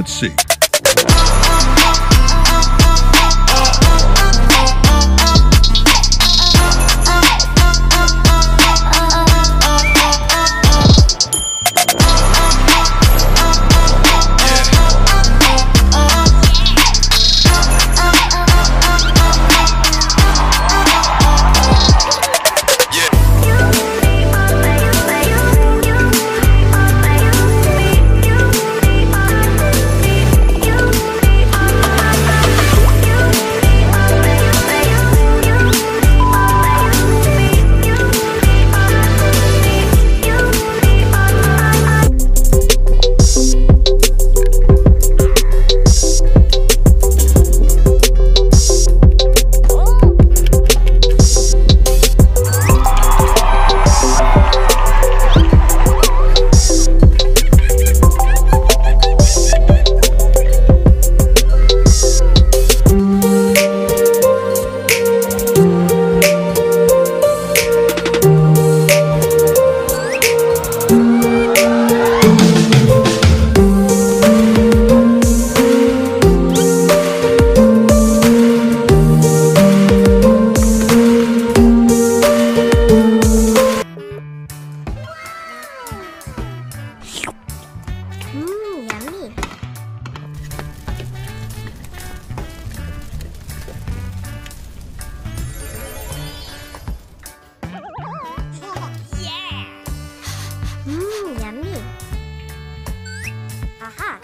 Let's see. Mmm, yummy. Aha.